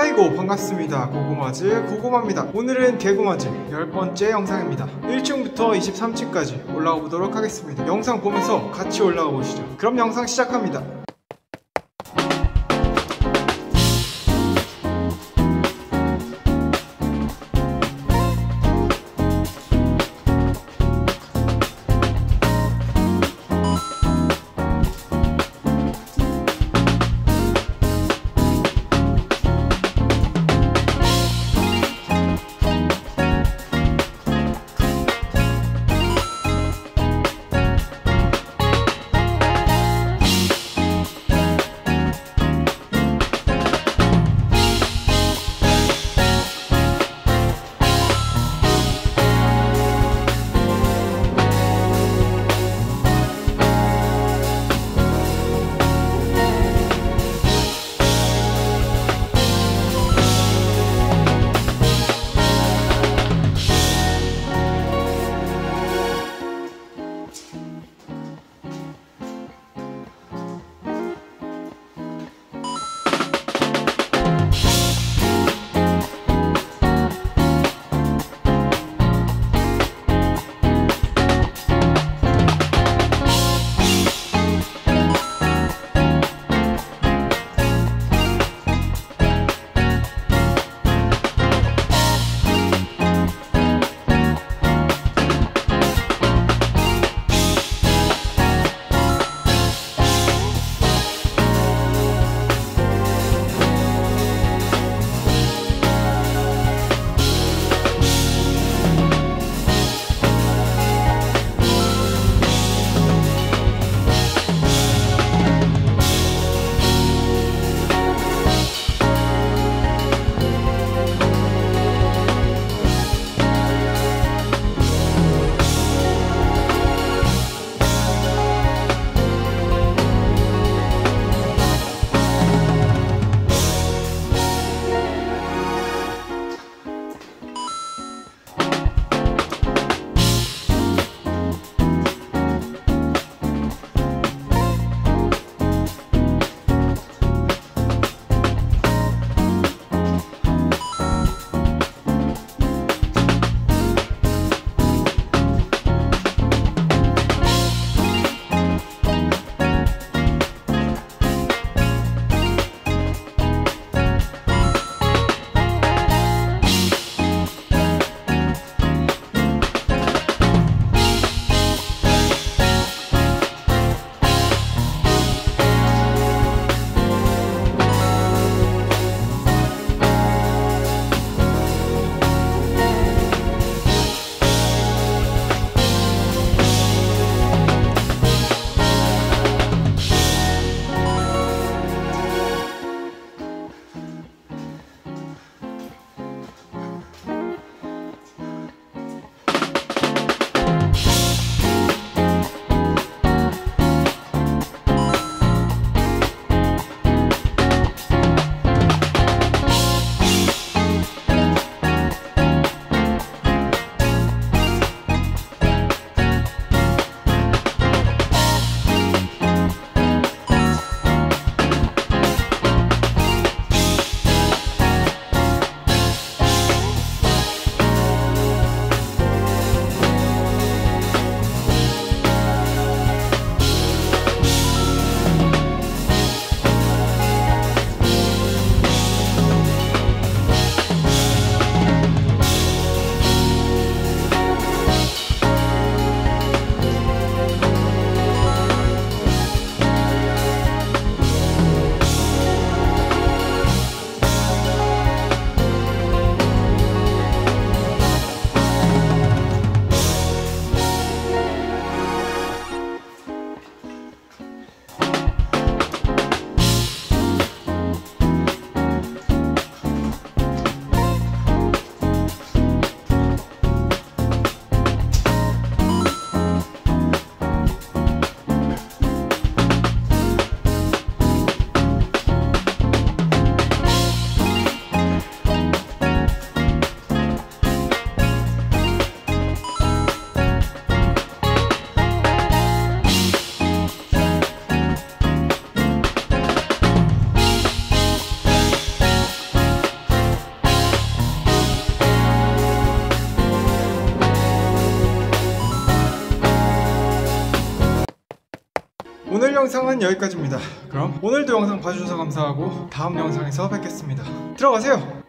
하이고 반갑습니다. 고구마즈 고구마입니다. 오늘은 개구마즈 10번째 영상입니다. 1층부터 23층까지 올라가 보도록 하겠습니다. 영상 보면서 같이 올라가 보시죠. 그럼 영상 시작합니다 영상은 여기까지입니다. 그럼 오늘도 영상 봐주셔서 감사하고 다음 영상에서 뵙겠습니다. 들어가세요.